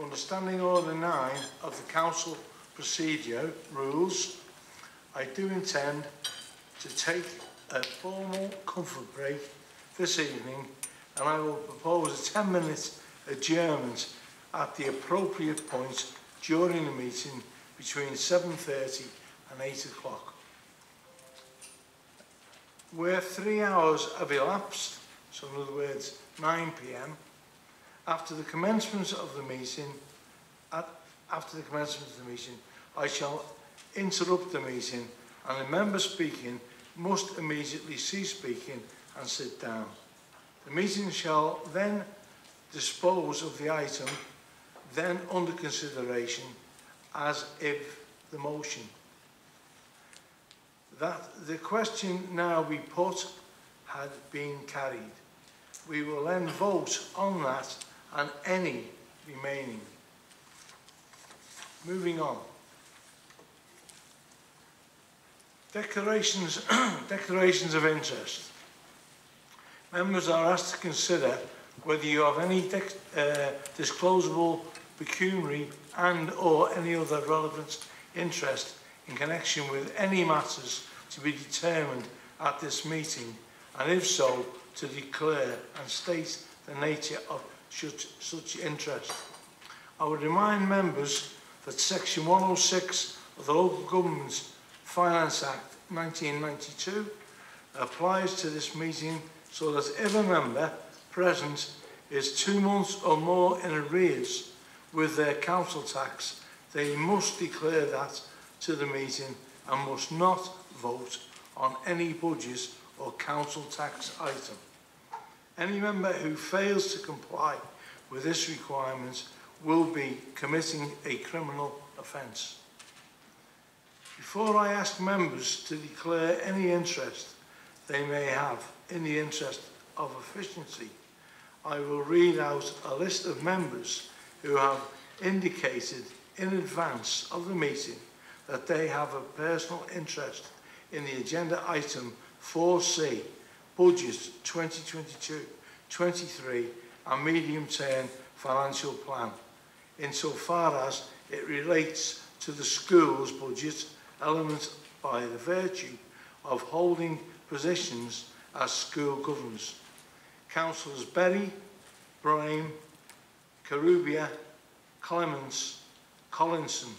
Understanding Order 9 of the Council procedure rules, I do intend to take a formal comfort break this evening and I will propose a 10 minute adjournment at the appropriate point during the meeting between 7.30 and 8 o'clock. Where three hours have elapsed, so in other words 9pm, after the commencement of the meeting, after the commencement of the meeting, I shall interrupt the meeting and the member speaking must immediately cease speaking and sit down. The meeting shall then dispose of the item then under consideration as if the motion. That the question now we put had been carried. We will then vote on that and any remaining. Moving on. Declarations, declarations of interest. Members are asked to consider whether you have any uh, disclosable pecuniary and or any other relevant interest in connection with any matters to be determined at this meeting and if so to declare and state the nature of such, such interest. I would remind members that Section 106 of the Local Governments Finance Act 1992 applies to this meeting so that every member present is two months or more in arrears with their council tax, they must declare that to the meeting and must not vote on any budgets or council tax item. Any member who fails to comply with this requirement will be committing a criminal offence. Before I ask members to declare any interest they may have in the interest of efficiency, I will read out a list of members who have indicated in advance of the meeting that they have a personal interest in the agenda item 4C, budget 2022-23 and medium-term financial plan insofar as it relates to the school's budget element by the virtue of holding positions as school governors. Councillors Berry, Brahim, Carubia, Clements, Collinson,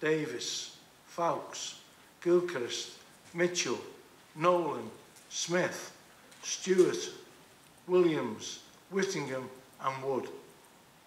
Davis, Fawkes, Gilchrist, Mitchell, Nolan, Smith, Stewart, Williams, Whittingham and Wood.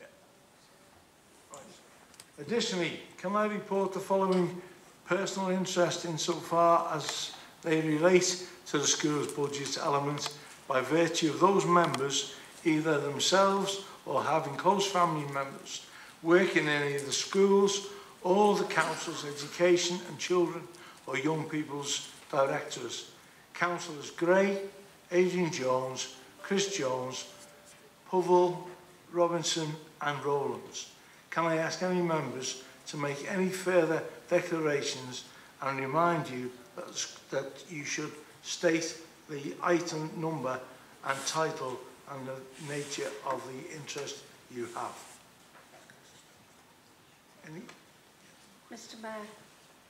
Yeah. Right. Additionally, can I report the following personal interest in so far as they relate to the school's budget element by virtue of those members either themselves or having close family members working in any of the schools or the council's education and children or young people's directors. Councillors Gray, Adrian Jones, Chris Jones, Povell, Robinson and Rowlands. Can I ask any members to make any further declarations and remind you that, that you should state the item number and title and the nature of the interest you have. Any? Mr Mayor.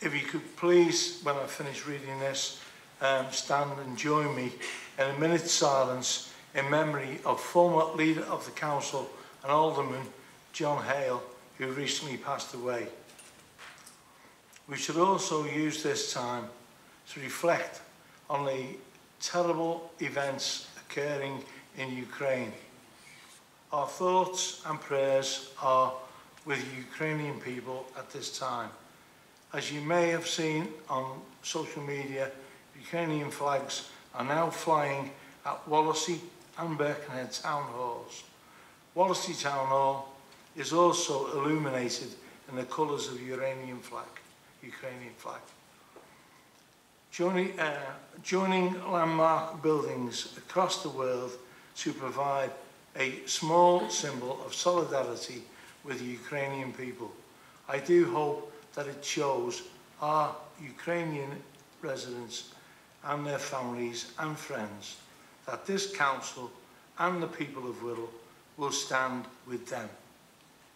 if you could please, when I finish reading this, um, stand and join me in a minute's silence in memory of former leader of the council and alderman John Hale, who recently passed away. We should also use this time to reflect on the terrible events occurring in Ukraine. Our thoughts and prayers are with the Ukrainian people at this time. As you may have seen on social media, Ukrainian flags are now flying at Wallasey and Birkenhead town halls. Wallasey Town Hall is also illuminated in the colours of Ukrainian flag. Ukrainian flag. Joining, uh, joining landmark buildings across the world to provide a small symbol of solidarity with the Ukrainian people. I do hope that it shows our Ukrainian residents and their families and friends that this council and the people of Whittle will stand with them.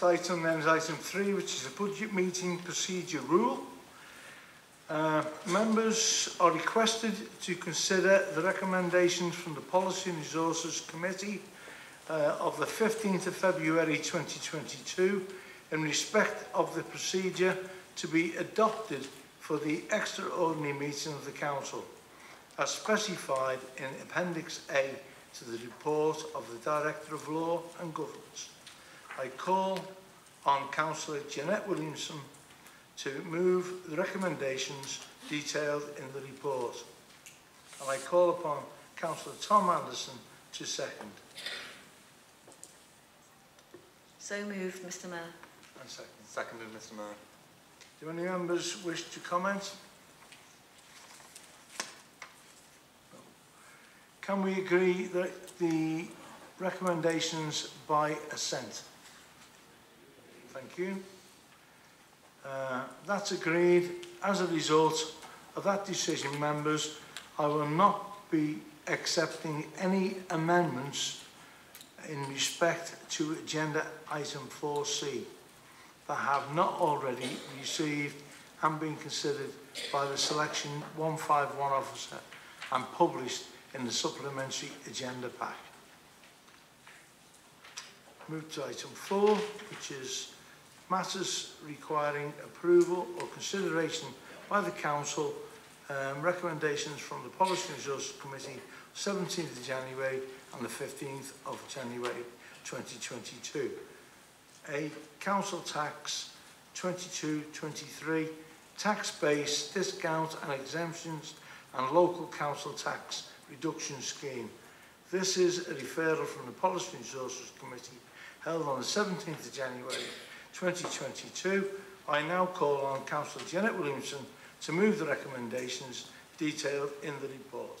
next item then is item three, which is a budget meeting procedure rule. Uh, members are requested to consider the recommendations from the Policy and Resources Committee uh, of the 15th of February 2022 in respect of the procedure to be adopted for the extraordinary meeting of the Council, as specified in Appendix A to the report of the Director of Law and Governance. I call on Councillor Jeanette Williamson to move the recommendations detailed in the report. And I call upon Councillor Tom Anderson to second. So moved, Mr Mayor. And second. Seconded, Mr Mayor. Do any members wish to comment? Can we agree that the recommendations by assent? Thank you. Uh, that's agreed. As a result of that decision, members, I will not be accepting any amendments in respect to agenda item 4C that have not already received and been considered by the selection 151 officer and published in the supplementary agenda pack. Move to item 4, which is matters requiring approval or consideration by the Council, um, recommendations from the Policy and Resources Committee, 17th of January and the 15th of January 2022. A Council tax 22-23, tax base, discount and exemptions and local council tax reduction scheme. This is a referral from the Policy and Resources Committee held on the 17th of January 2022, I now call on Councillor Janet Williamson to move the recommendations detailed in the report.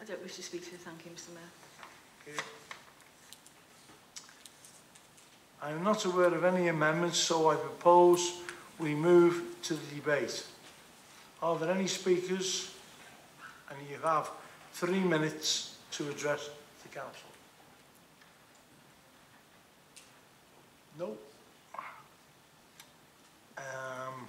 I don't wish to speak to you. Thank you, Mr Mayor. Thank you. I'm not aware of any amendments, so I propose we move to the debate. Are there any speakers? And you have three minutes to address the council. No. Um,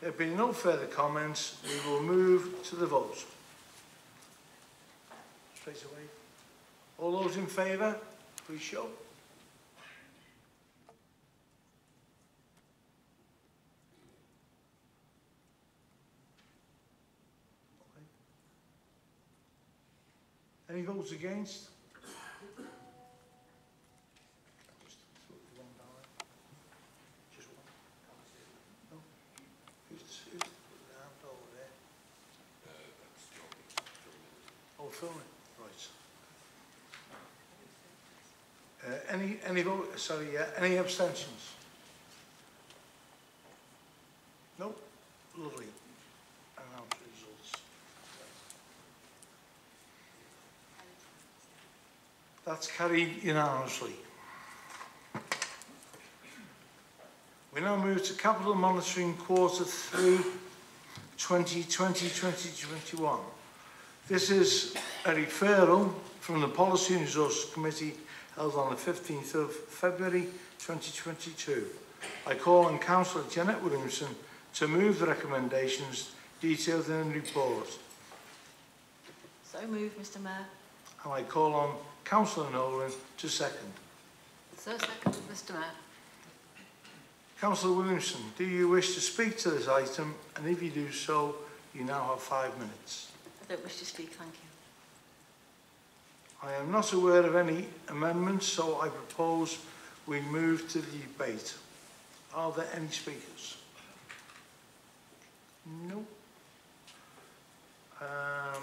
There being no further comments, we will move to the vote away. All those in favour, please show. Any votes against? Who's, Uh, any, any vote, sorry, uh, any abstentions? No? Lovely. Announce results. That's carried unanimously. We now move to capital monitoring quarter three, 2020-2021. This is a referral from the Policy and Resources Committee held on the 15th of February 2022. I call on Councillor Janet Williamson to move the recommendations detailed in the report. So moved, Mr Mayor. And I call on Councillor Nolan to second. So second, Mr Mayor. Councillor Williamson, do you wish to speak to this item? And if you do so, you now have five minutes. I don't wish to speak, thank you. I am not aware of any amendments, so I propose we move to the debate. Are there any speakers? No. Um,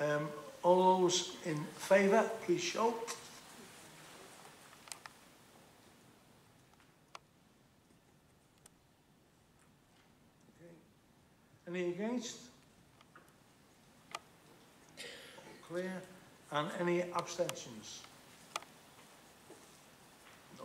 Um, all those in favour, please show. Any against? All clear. And any abstentions? No.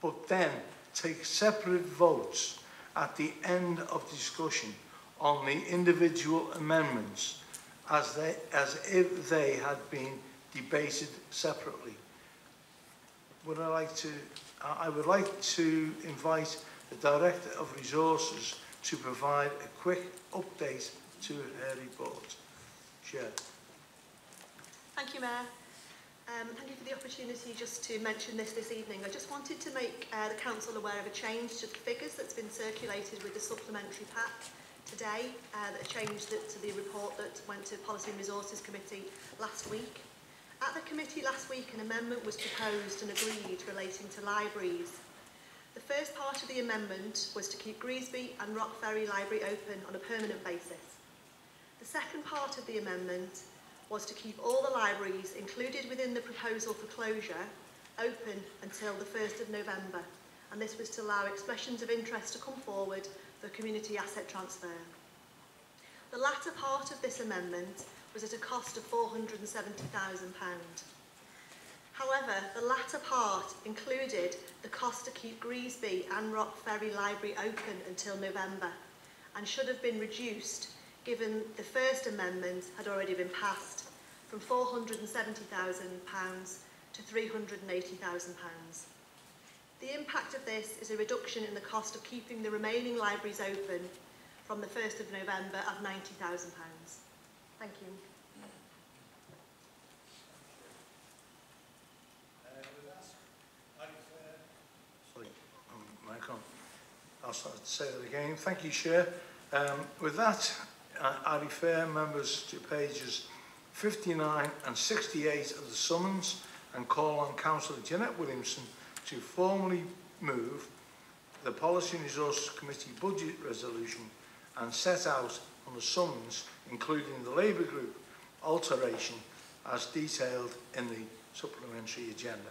but then take separate votes at the end of discussion on the individual amendments as, they, as if they had been debated separately. Would I like to, I would like to invite the Director of Resources to provide a quick update to her report. Chair. Thank you, Mayor. Um, thank you for the opportunity just to mention this this evening. I just wanted to make uh, the Council aware of a change to the figures that's been circulated with the supplementary pack today, uh, a change that to the report that went to Policy and Resources Committee last week. At the committee last week, an amendment was proposed and agreed relating to libraries. The first part of the amendment was to keep Greasby and Rock Ferry Library open on a permanent basis. The second part of the amendment was to keep all the libraries included within the proposal for closure open until the 1st of November, and this was to allow expressions of interest to come forward for community asset transfer. The latter part of this amendment was at a cost of £470,000. However, the latter part included the cost to keep Greasby and Rock Ferry Library open until November and should have been reduced given the First Amendment had already been passed from £470,000 to £380,000. The impact of this is a reduction in the cost of keeping the remaining libraries open from the 1st of November of £90,000. Thank you. Um, I'll say that again. Thank you, Chair. Um, with that, I refer members to pages 59 and 68 of the summons and call on Councillor Jeanette Williamson to formally move the Policy and Resources Committee budget resolution and set out on the summons, including the Labour Group alteration, as detailed in the supplementary agenda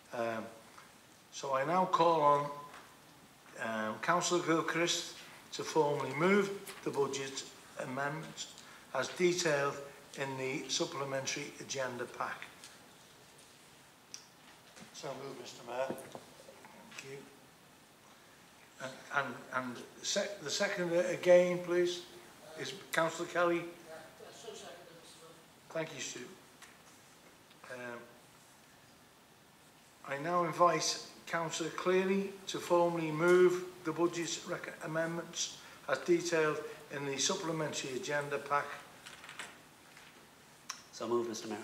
Um, so I now call on um, Councillor Gilchrist to formally move the budget amendment as detailed in the supplementary agenda pack. So moved, Mr Mayor. Thank you. And, and, and sec the second again, please, is Councillor Kelly. Thank you, Sue. Um, I now invite Councillor Cleary to formally move the budget's amendments as detailed in the supplementary agenda pack. So moved, Mr Mayor.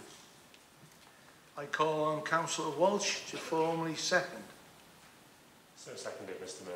I call on Councillor Walsh to formally second. So seconded, Mr Mayor.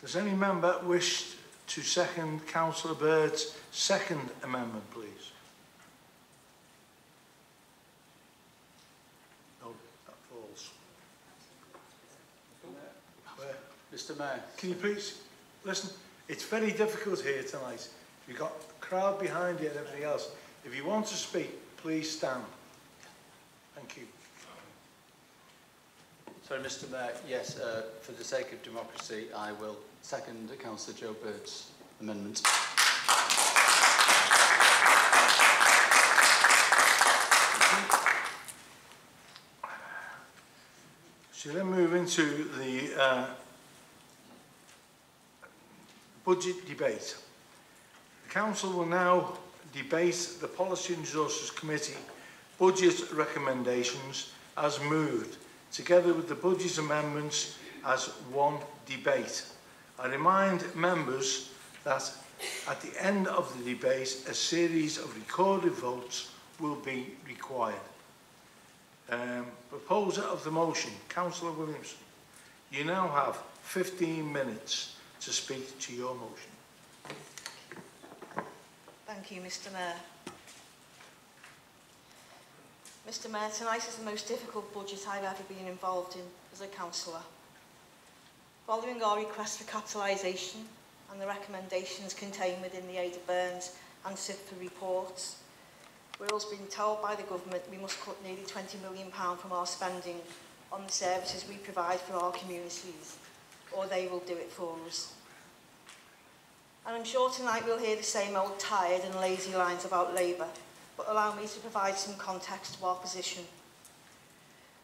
Does any member wish to second Councillor Bird's second amendment, please? No, that falls. Mr Mayor. Can you please listen? It's very difficult here tonight. You've got a crowd behind you and everything else. If you want to speak, please stand. Thank you. Sorry, Mr Mayor. Yes, uh, for the sake of democracy, I will second Councillor Joe Bird's amendment. So then move into the uh, Budget debate. The Council will now debate the Policy and Resources Committee budget recommendations as moved, together with the budget amendments as one debate. I remind members that at the end of the debate, a series of recorded votes will be required. Um, proposer of the motion, Councillor Williamson, you now have 15 minutes to speak to your motion. Thank you, Mr Mayor. Mr Mayor, tonight is the most difficult budget I've ever been involved in as a councillor. Following our request for capitalisation and the recommendations contained within the Ada Burns and SIFPA reports, we're also being told by the government we must cut nearly £20 million from our spending on the services we provide for our communities or they will do it for us. And I'm sure tonight we'll hear the same old tired and lazy lines about Labour, but allow me to provide some context to our position.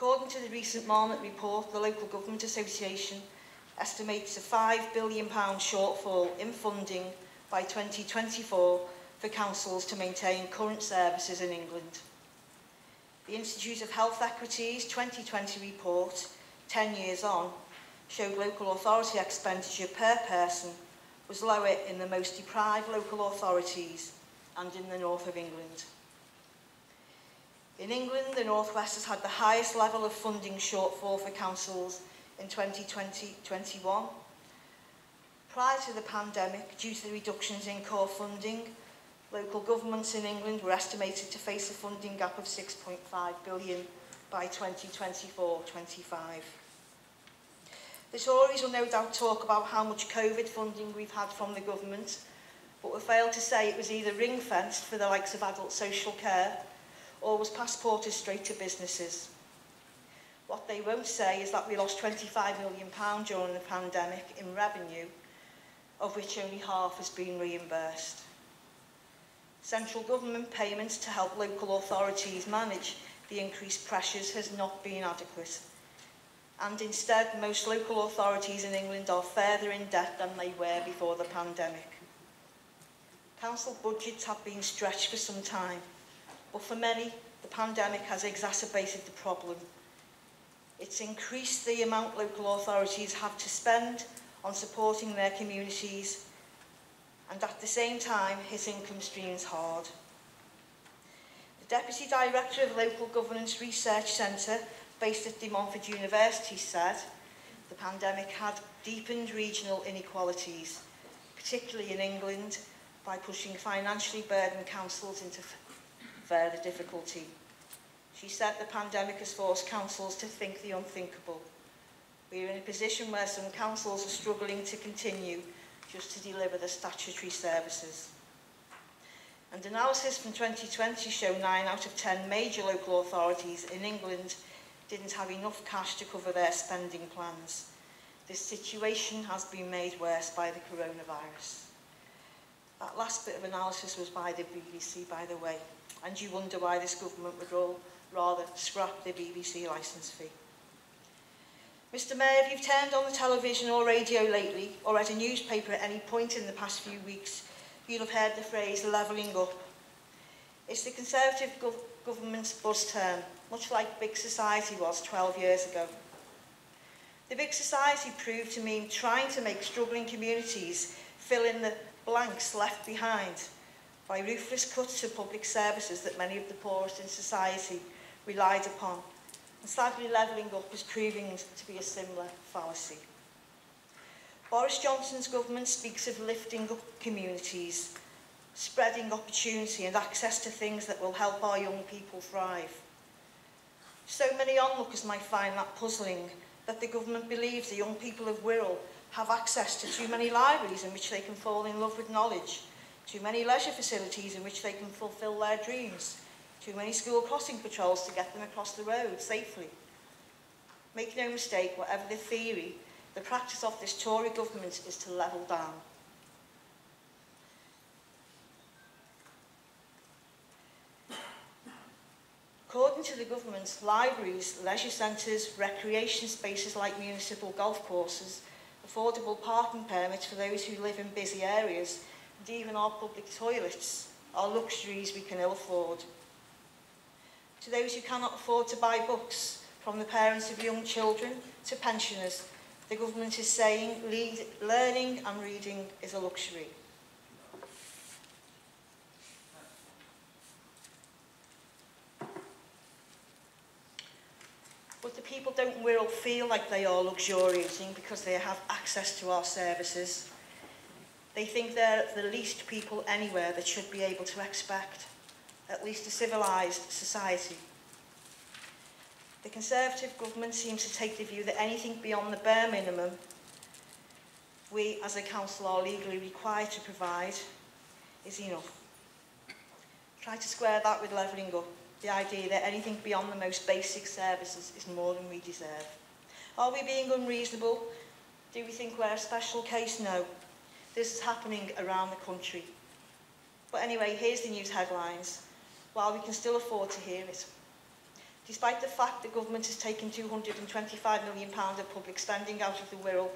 According to the recent Marmot report, the Local Government Association estimates a £5 billion shortfall in funding by 2024 for councils to maintain current services in England. The Institute of Health Equity's 2020 report, 10 years on, showed local authority expenditure per person was lower in the most deprived local authorities and in the north of England. In England, the North West has had the highest level of funding shortfall for councils in 2020-21. Prior to the pandemic, due to the reductions in core funding, local governments in England were estimated to face a funding gap of 6.5 billion by 2024-25. The Tories will no doubt talk about how much COVID funding we've had from the government, but we failed to say it was either ring-fenced for the likes of adult social care or was passported straight to businesses. What they won't say is that we lost 25 million during the pandemic in revenue, of which only half has been reimbursed. Central government payments to help local authorities manage the increased pressures has not been adequate. And instead, most local authorities in England are further in debt than they were before the pandemic. Council budgets have been stretched for some time, But for many, the pandemic has exacerbated the problem. It's increased the amount local authorities have to spend on supporting their communities and at the same time his income streams hard. The Deputy Director of Local Governance Research Centre based at De Montfort University said the pandemic had deepened regional inequalities, particularly in England, by pushing financially burdened councils into further difficulty. She said the pandemic has forced councils to think the unthinkable. We are in a position where some councils are struggling to continue just to deliver the statutory services. And analysis from 2020 show 9 out of 10 major local authorities in England didn't have enough cash to cover their spending plans. This situation has been made worse by the coronavirus. That last bit of analysis was by the BBC, by the way and you wonder why this government would roll, rather scrap the BBC licence fee. Mr Mayor, if you've turned on the television or radio lately, or read a newspaper at any point in the past few weeks, you'll have heard the phrase levelling up. It's the Conservative gov government's buzz term, much like Big Society was 12 years ago. The Big Society proved to mean trying to make struggling communities fill in the blanks left behind by ruthless cuts to public services that many of the poorest in society relied upon. And sadly, levelling up is proving to be a similar fallacy. Boris Johnson's government speaks of lifting up communities, spreading opportunity and access to things that will help our young people thrive. So many onlookers might find that puzzling that the government believes the young people of Wirral have access to too many libraries in which they can fall in love with knowledge too many leisure facilities in which they can fulfil their dreams, too many school crossing patrols to get them across the road safely. Make no mistake, whatever the theory, the practice of this Tory government is to level down. According to the government, libraries, leisure centres, recreation spaces like municipal golf courses, affordable parking permits for those who live in busy areas even our public toilets are luxuries we can ill afford. To those who cannot afford to buy books, from the parents of young children to pensioners, the government is saying lead, learning and reading is a luxury. But the people don't will feel like they are luxuriating because they have access to our services. They think they're the least people anywhere that should be able to expect, at least a civilized society. The Conservative government seems to take the view that anything beyond the bare minimum we as a council are legally required to provide is enough. Try to square that with levelling up, the idea that anything beyond the most basic services is more than we deserve. Are we being unreasonable? Do we think we're a special case? No. This is happening around the country. But anyway, here's the news headlines, while we can still afford to hear it. Despite the fact the government has taken £225 million of public spending out of the Wirral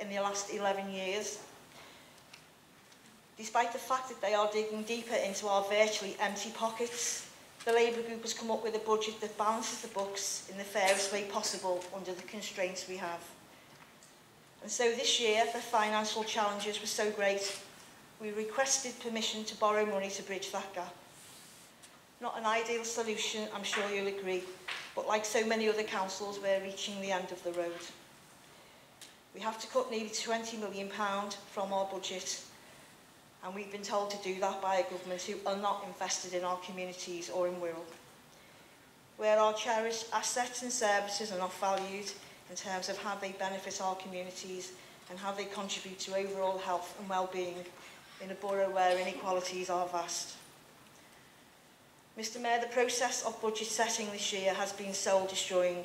in the last 11 years, despite the fact that they are digging deeper into our virtually empty pockets, the Labour Group has come up with a budget that balances the books in the fairest way possible under the constraints we have. And so this year, the financial challenges were so great, we requested permission to borrow money to bridge that gap. Not an ideal solution, I'm sure you'll agree, but like so many other councils, we're reaching the end of the road. We have to cut nearly £20 million from our budget, and we've been told to do that by a government who are not invested in our communities or in Wirral. Where our cherished assets and services are not valued, in terms of how they benefit our communities and how they contribute to overall health and well-being in a borough where inequalities are vast. Mr Mayor, the process of budget setting this year has been soul-destroying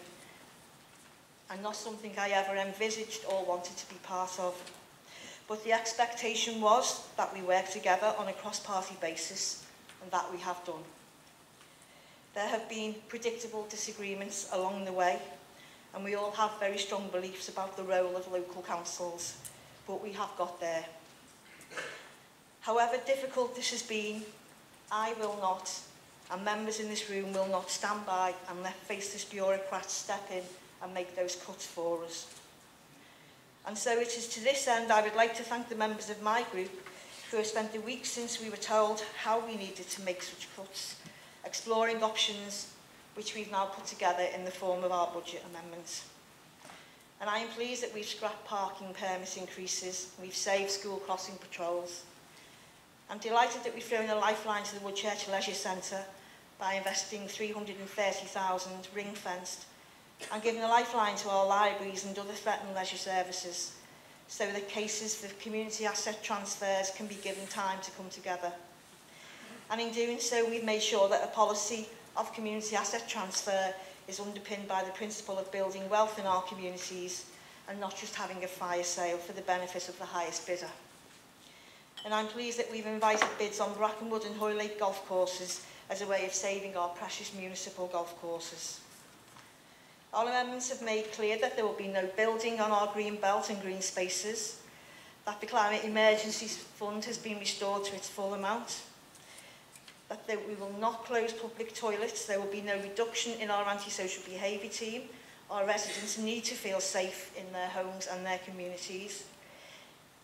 and not something I ever envisaged or wanted to be part of. But the expectation was that we work together on a cross-party basis and that we have done. There have been predictable disagreements along the way and we all have very strong beliefs about the role of local councils, but we have got there. However difficult this has been, I will not, and members in this room will not stand by and let faceless bureaucrats step in and make those cuts for us. And so it is to this end I would like to thank the members of my group who have spent the week since we were told how we needed to make such cuts, exploring options which we've now put together in the form of our budget amendments. And I am pleased that we've scrapped parking permit increases, we've saved school crossing patrols. I'm delighted that we've thrown a lifeline to the Woodchurch Leisure Centre by investing 330,000 ring-fenced and giving a lifeline to our libraries and other threatened leisure services so that cases for community asset transfers can be given time to come together. And in doing so, we've made sure that a policy of community asset transfer is underpinned by the principle of building wealth in our communities and not just having a fire sale for the benefit of the highest bidder. And I'm pleased that we've invited bids on Brackenwood and Lake golf courses as a way of saving our precious municipal golf courses. Our amendments have made clear that there will be no building on our green belt and green spaces, that the climate emergency fund has been restored to its full amount, that they, we will not close public toilets. There will be no reduction in our antisocial behaviour team. Our residents need to feel safe in their homes and their communities.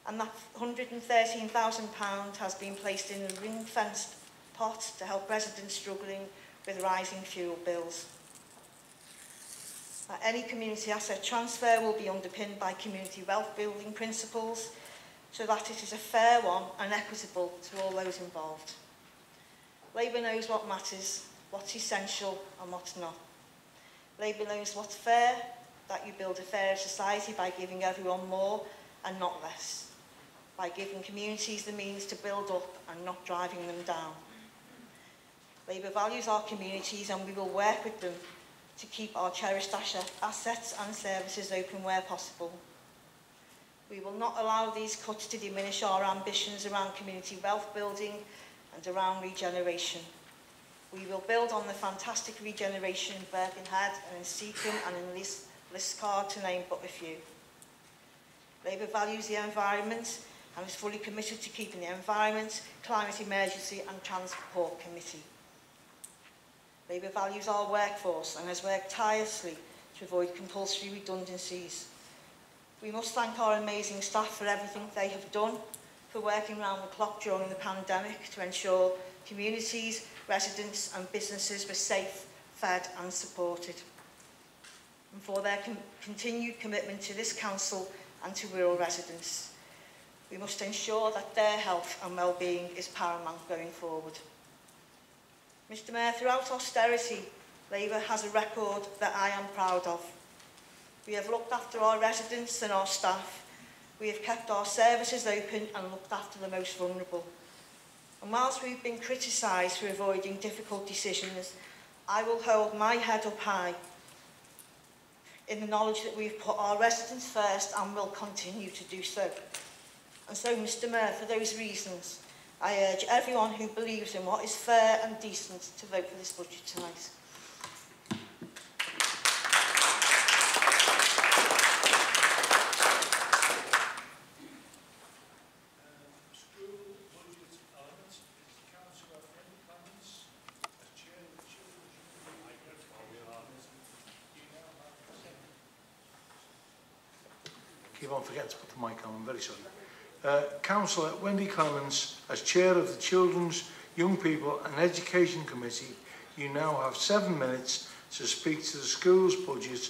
And that £113,000 has been placed in a ring-fenced pot to help residents struggling with rising fuel bills. Uh, any community asset transfer will be underpinned by community wealth building principles so that it is a fair one and equitable to all those involved. Labour knows what matters, what's essential and what's not. Labour knows what's fair, that you build a fairer society by giving everyone more and not less, by giving communities the means to build up and not driving them down. Labour values our communities and we will work with them to keep our cherished assets and services open where possible. We will not allow these cuts to diminish our ambitions around community wealth building and around regeneration. We will build on the fantastic regeneration in Birkenhead and in Seacombe and in Lis Liscard to name but a few. Labour values the environment and is fully committed to keeping the Environment, Climate Emergency and Transport Committee. Labour values our workforce and has worked tirelessly to avoid compulsory redundancies. We must thank our amazing staff for everything they have done for working round the clock during the pandemic to ensure communities, residents and businesses were safe, fed and supported. And for their com continued commitment to this council and to rural residents. We must ensure that their health and well-being is paramount going forward. Mr Mayor, throughout austerity, Labour has a record that I am proud of. We have looked after our residents and our staff we have kept our services open and looked after the most vulnerable. And whilst we've been criticised for avoiding difficult decisions, I will hold my head up high in the knowledge that we've put our residents first and will continue to do so. And so, Mr Mayor, for those reasons, I urge everyone who believes in what is fair and decent to vote for this budget tonight. for my comment very soon. Uh, Councillor Wendy Clements, as Chair of the Children's, Young People and Education Committee, you now have seven minutes to speak to the school's budget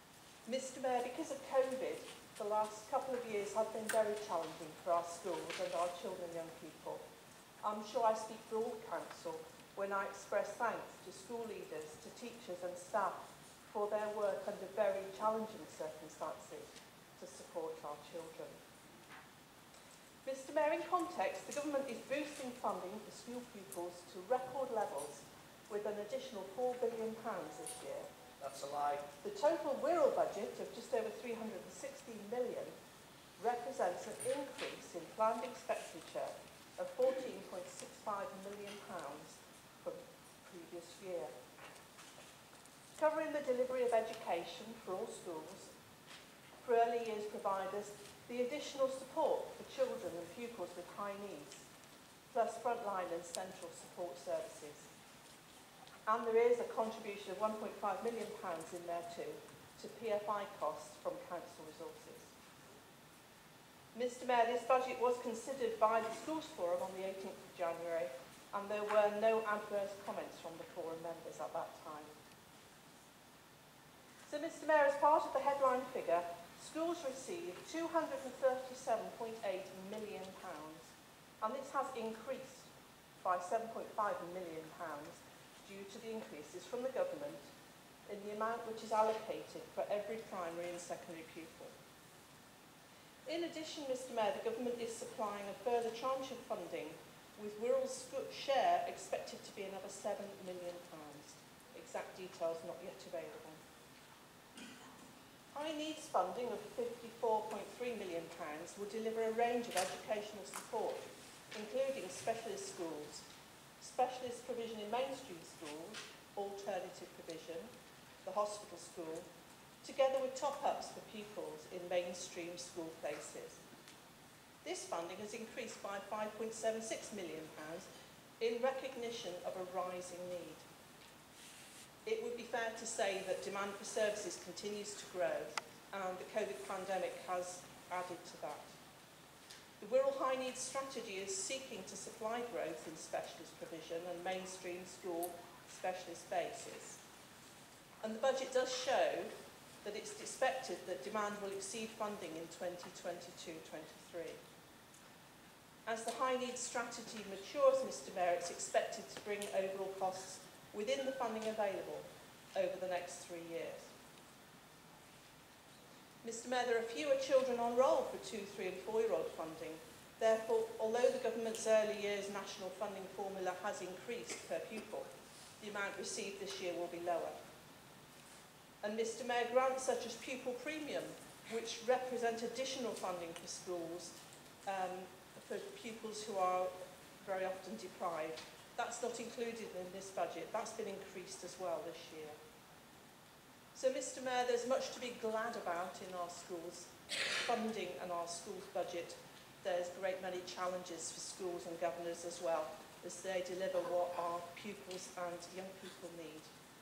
Mr Mayor, because of COVID, the last couple of years have been very challenging for our schools and our children and young people. I'm sure I speak for all council when I express thanks to school leaders, to teachers and staff for their work under very challenging circumstances to support our children. Mr Mayor, in context, the government is boosting funding for school pupils to record levels with an additional £4 billion this year. That's a lie. The total Wirral budget of just over £316 million represents an increase in planned expenditure of £14.65 million from the previous year. Covering the delivery of education for all schools, for early years providers the additional support for children and pupils with high needs, plus frontline and central support services. And there is a contribution of £1.5 million in there too, to PFI costs from council resources. Mr Mayor, this budget was considered by the Schools Forum on the 18th of January and there were no adverse comments from the forum members at that time. So Mr Mayor, as part of the headline figure, schools received 237.8 million, pounds and this has increased by 7.5 million pounds due to the increases from the government in the amount which is allocated for every primary and secondary pupil. In addition, Mr Mayor, the government is supplying a further tranche of funding with Wirral's share expected to be another £7 million. Exact details not yet available. High Needs funding of £54.3 million will deliver a range of educational support, including specialist schools, specialist provision in mainstream schools, alternative provision, the hospital school, together with top-ups for pupils in mainstream school places. This funding has increased by £5.76 million in recognition of a rising need it would be fair to say that demand for services continues to grow and the COVID pandemic has added to that. The Wirral High Needs strategy is seeking to supply growth in specialist provision and mainstream school specialist bases. And the budget does show that it's expected that demand will exceed funding in 2022-23. As the high needs strategy matures, Mr Mayor, it's expected to bring overall costs within the funding available over the next three years. Mr Mayor, there are fewer children on roll for two, three and four-year-old funding. Therefore, although the government's early years national funding formula has increased per pupil, the amount received this year will be lower. And Mr Mayor, grants such as pupil premium, which represent additional funding for schools um, for pupils who are very often deprived, That's not included in this budget. That's been increased as well this year. So, Mr Mayor, there's much to be glad about in our schools funding and our schools budget. There's great many challenges for schools and governors as well as they deliver what our pupils and young people need.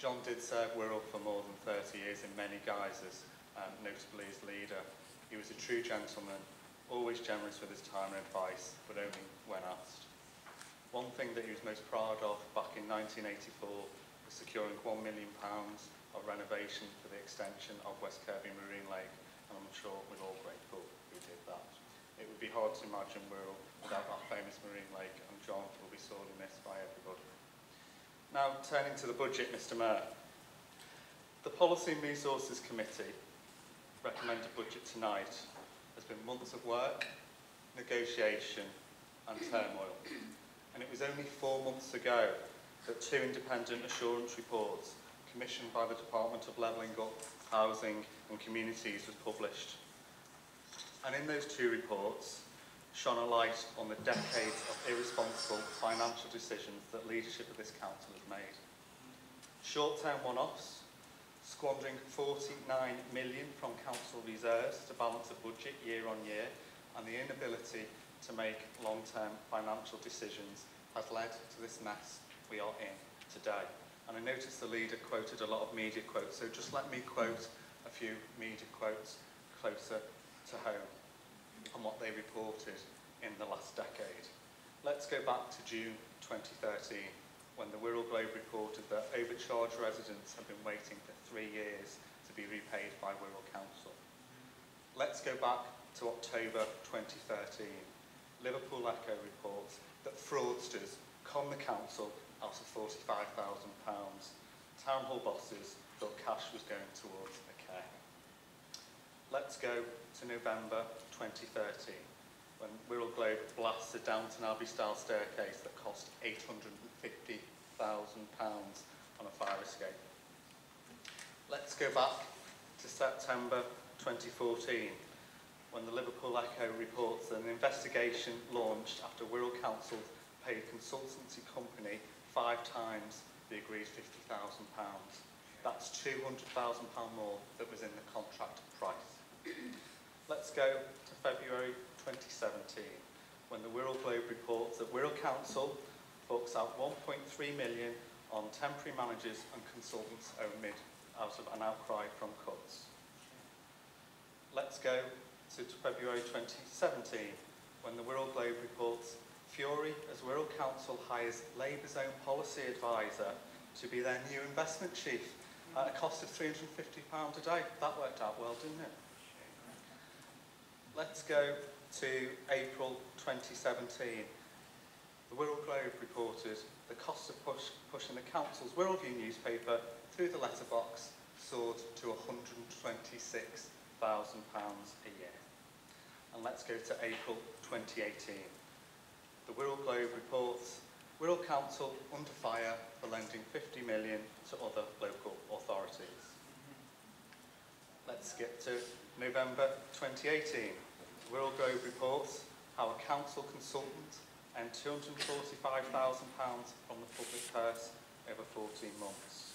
John did serve Wirral for more than 30 years in many guises, um, notably as leader. He was a true gentleman, always generous with his time and advice, but only when asked. One thing that he was most proud of back in 1984 was securing £1 million of renovation for the extension of West Kirby Marine Lake, and I'm sure we're all grateful who did that. It would be hard to imagine Wirral without that famous Marine Lake, and John will be sorely missed by everybody. Now, turning to the budget, Mr Mayor. The Policy and Resources Committee recommended budget tonight. There's been months of work, negotiation and turmoil and it was only four months ago that two independent assurance reports commissioned by the Department of Levelling Up, Housing and Communities was published. And in those two reports, shone a light on the decades of irresponsible financial decisions that leadership of this council has made. Short-term one-offs, squandering 49 million from council reserves to balance a budget year on year, and the inability to make long-term financial decisions has led to this mess we are in today. And I noticed the leader quoted a lot of media quotes, so just let me quote a few media quotes closer to home on what they reported in the last decade. Let's go back to June 2013, when the Wirral Globe reported that overcharged residents have been waiting for three years to be repaid by Wirral Council. Let's go back to October 2013, Liverpool Echo reports that fraudsters con the council out of £45,000. Town hall bosses thought cash was going towards a care. Let's go to November 2013 when Wirral Globe blasts a Downton Abbey style staircase that cost £850,000 on a fire escape. Let's go back to September 2014 when the Liverpool Echo reports that an investigation launched after Wirral Council paid consultancy company five times the agreed £50,000. That's £200,000 more that was in the contract price. Let's go to February 2017, when the Wirral Globe reports that Wirral Council books out 1.3 million on temporary managers and consultants amid out of an outcry from cuts. Let's go to February 2017, when the World Globe reports Fury as World Council hires Labour's own policy advisor to be their new investment chief at a cost of £350 a day. That worked out well, didn't it? Let's go to April 2017. The World Globe reported the cost of push, pushing the council's Wirral View newspaper through the letterbox soared to £126,000 a year and let's go to April 2018. The Wirral Globe reports Wirral Council under fire for lending 50 million to other local authorities. Let's skip to November 2018. Wirral Globe reports how a council consultant earned £245,000 from the public purse over 14 months.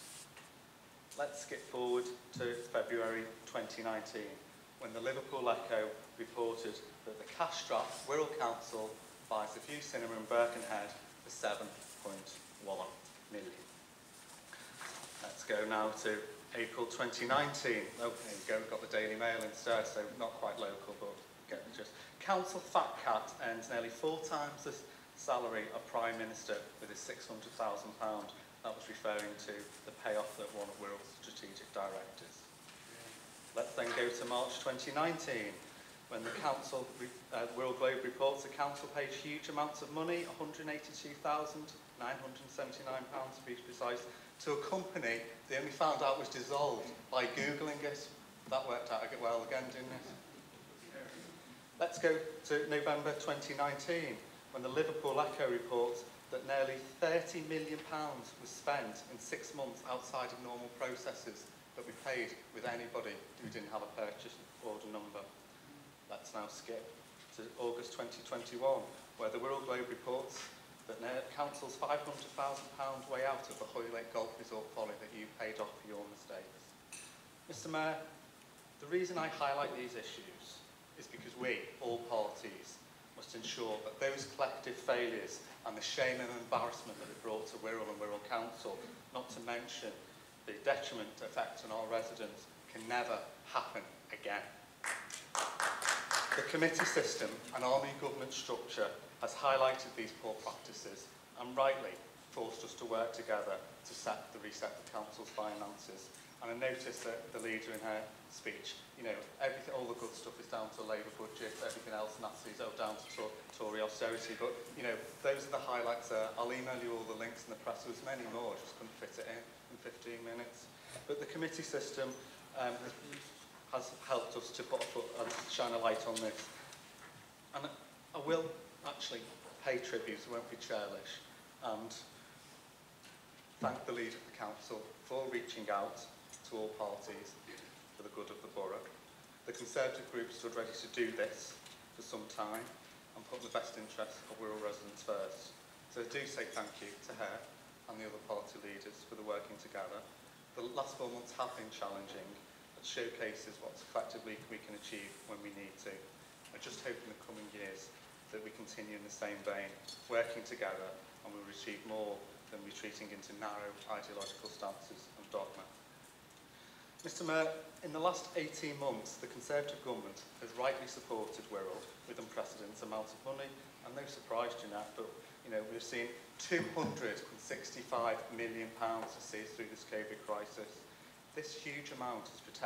Let's skip forward to February 2019 when the Liverpool Echo reported that the cash-strapped Wirral Council buys a few Cinema in Birkenhead for 7.1 million. Let's go now to April 2019. Okay, go, we've got the Daily Mail instead, so not quite local, but getting just... Council Fat Cat earns nearly four times the salary of Prime Minister with his £600,000. That was referring to the payoff that one of Wirral's strategic directors Let's then go to March 2019, when the Council uh, World Globe reports the Council paid huge amounts of money, £182,979 to be precise, to a company they only found out was dissolved by Googling it. That worked out well again, didn't it? Let's go to November 2019, when the Liverpool Echo reports that nearly £30 million was spent in six months outside of normal processes that we paid with anybody who didn't have a purchase order number. That's now skipped to August 2021, where there were all Globe reports that now council's £500,000 way out of the Hoy Lake Golf Resort folly that you paid off for your mistakes. Mr Mayor, the reason I highlight these issues is because we, all parties, must ensure that those collective failures and the shame and embarrassment that it brought to Wirral and Wirral Council, not to mention the detriment that on Hall residents can never happen again. The committee system and our new government structure has highlighted these poor practices and rightly forced us to work together to set the reset the council's finances. And I noticed that the leader in her speech, you know, everything, all the good stuff is down to the Labour budget, everything else, Natalie's all down to Tor Tory austerity. But, you know, those are the highlights there. I'll email you all the links in the press. was many more, just couldn't fit it in. 15 minutes. But the committee system um, has helped us to bottle and uh, shine a light on this. And I will actually pay tribute, I won't be churlish, and thank the leader of the council for reaching out to all parties for the good of the borough. The Conservative group stood ready to do this for some time and put the best interests of rural residents first. So I do say thank you to her and the other party leaders for the working together. The last four months have been challenging. but showcases what collectively we can achieve when we need to. I just hope in the coming years that we continue in the same vein, working together, and we achieve more than retreating into narrow ideological stances and dogma. Mr Mayor, in the last 18 months, the Conservative government has rightly supported Wirral with unprecedented amounts of money, and no surprise Jeanette, but you know, we've seen 265 million pounds to see through this COVID crisis. This huge amount has potential